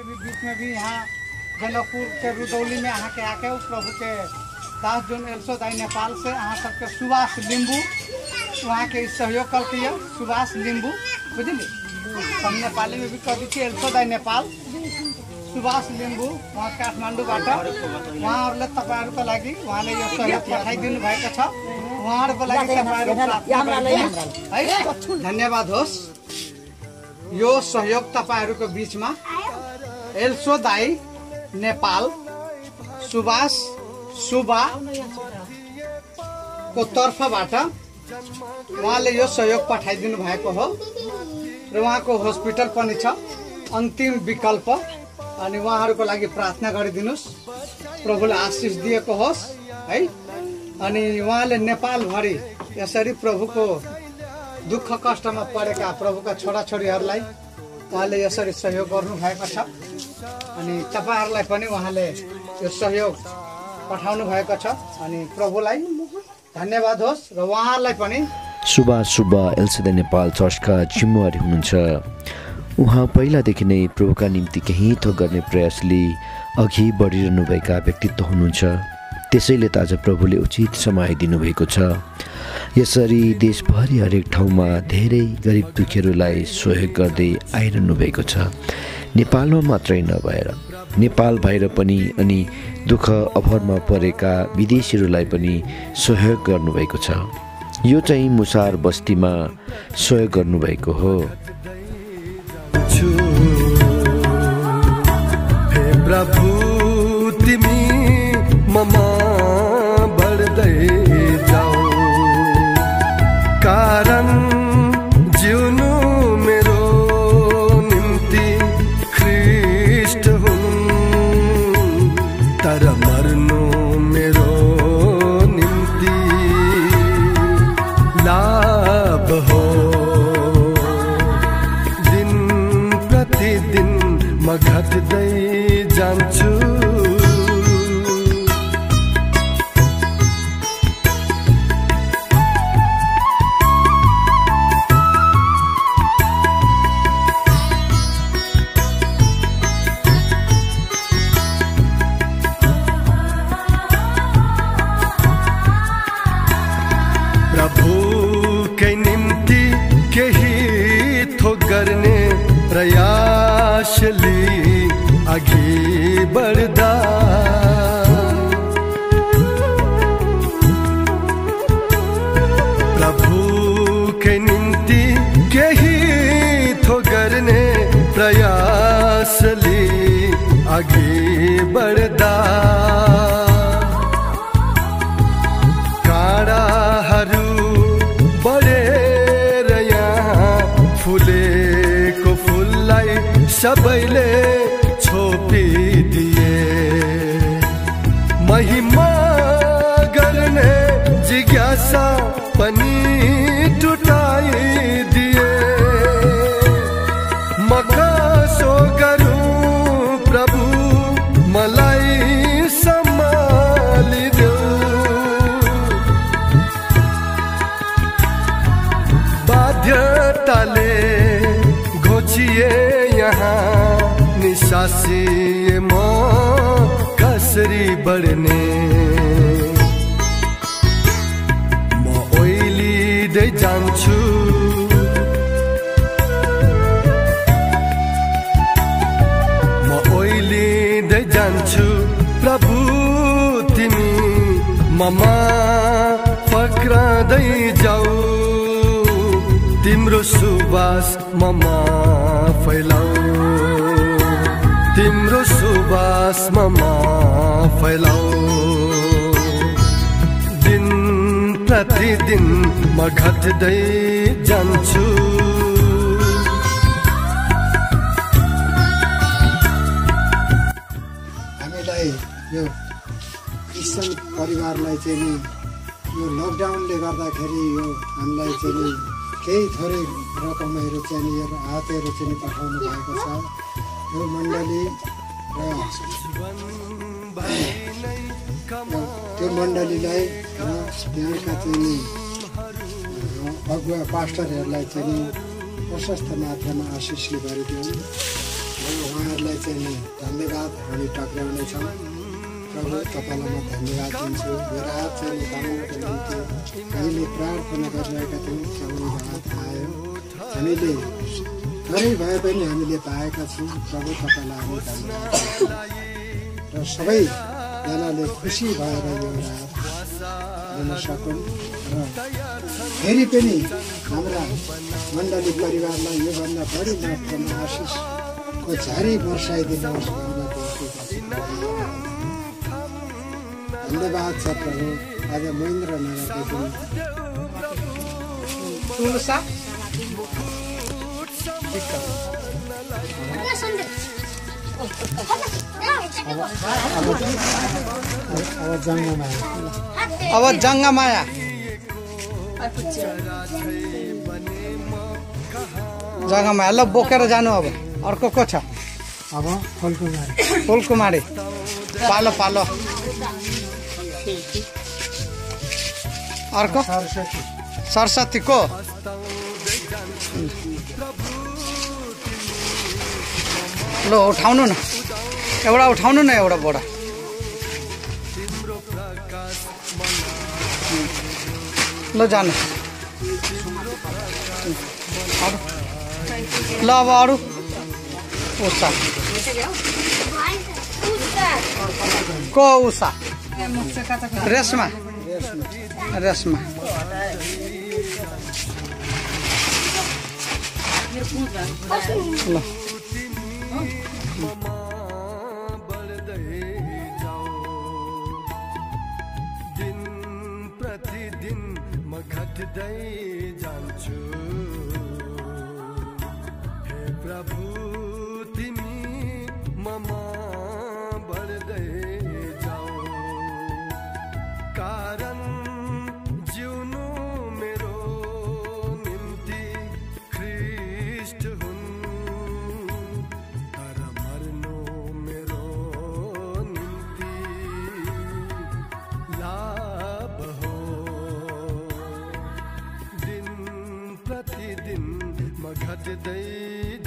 के भी बीच में भी यहाँ जनकपुर के रुदौली में अहाँ के आके प्रभु के दास जोन एल्सो दाई नेपाल से अहाँ सबके सुभाष लिम्बू वहाँ के सहयोग कल के सुभाष लिम्बू बुझली? हम नेपाली में भी कह दी थी एल्सो दाई नेपाल सुभाष लिम्बू उहाँ काठमाडौँबाट उहाँहरूले तपाईँहरूको लागि उहाँले यो सहयोग पठाइदिनु भएको छ। उहाँहरूको लागि है धन्यवाद होस्। यो सहयोग तपाईँहरूको बिचमा एल्सो दाई नेपाल सुभाष सुबा को तर्फबाट उहाँले यो सहयोग पठाइदिनु भएको हो र उहाँको हस्पिटल पनि छ। अन्तिम विकल्प अनि उहाँहरूको लागि प्रार्थना गरिदिनुहोस्। प्रभुले आशिष दिएको होस् है? अनि उहाँले नेपालभरि यसरी प्रभुको दुःख कष्टमा परेका प्रभुका छोराछोरीहरूलाई उहाँले यसरी सहयोग गर्नुभएको छ। अनि तपाईँहरूलाई पनि उहाँले यो सहयोग पठाउनु भएको छ। अनि प्रभुलाई धन्यवाद होस् र उहाँहरूलाई पनि सुभाष सुब्बा एलसिदा नेपाल चर्चका जिम्मेवारी हुनुहुन्छ। उहाँ पहिलादेखि नै प्रभुका निम्ति केही थोक गर्ने प्रयासले अघि बढिरहनुभएका व्यक्तित्व हुनुहुन्छ। त्यसैले त आज प्रभुले उचित समय दिनुभएको छ। यसरी देशभरि हरेक ठाउँमा धेरै गरिब दुखीहरूलाई सहयोग गर्दै आइरहनु भएको छ। नेपालमा मात्रै नभएर नेपाल बाहिर पनि अनि दुःख अभरमा परेका विदेशीहरूलाई पनि सहयोग गर्नुभएको छ। यो चाहिँ मुसार बस्तीमा सहयोग गर्नुभएको हो प्रभु बढ्दा काँडाहरू बढेर यहाँ फुलेको फुललाई सबैले छोपिदिए। महिमा गर्ने जिज्ञासा पनि टुटाइदिए। निसासिए म कसरी बढ्ने। म ओइलिँदै जान्छु। म ओइलिँदै जान्छु। प्रभु तिमी ममा फक्राँदै जाऊ। तिम्रो सुवास ममा फैलाऊ। सुवास ममा फैलाऊ। दिन प्रतिदिन म घट्दै जान्छु। हामीलाई यो क्रिस्चियन परिवारलाई चाहिँ नि यो लकडाउनले गर्दाखेरि यो हामीलाई चाहिँ नि केही थोरै रकमहरू चाहिँ हातहरू चाहिँ पठाउनु भएको छ। यो मण्डली त्यो मण्डलीलाई र त्यहाँका चाहिँ अगुवा पास्टरहरूलाई चाहिँ प्रशस्त मात्रामा आशिषले गरिदिउन्। र उहाँहरूलाई चाहिँ धन्यवाद हामी टक्राउनेछौँ। प्रभु तपाईँलाई म धन्यवाद दिन्छु। यो चाहिँ हामीले प्रार्थना गरिरहेका थियौँ प्रभु रात आयो। हामीले थोरै भए पनि हामीले पाएका छौँ प्रभु तपाईँलाई हामी। र सबैजनाले खुसी भएर यो रात दिन सकुन् र फेरि पनि हाम्रा मण्डली परिवारलाई योभन्दा बढी मात्रामा आशिषको झारी वर्षाइदिनुहोस्। धन्यवाद छ प्रभु आज महेन्द्र नगरदेखि अब जङ्गमा अब जङ्गमाया जङ्गमाया ल बोकेर जानु अब। अर्को को छ? अब फुलकुमारी फुलकुमारी। पालो पालो। अर्को सरस्वती। सरस्वती को? ल उठाउनु न। एउटा उठाउनु न एउटा बोरा। ल जानु। ल अब अरू। उषा। को उषा? रेशमा। रेशमा। ल। बढ्दै जाऊ दिन प्रतिदिन म घट्दै जान्छु। दिन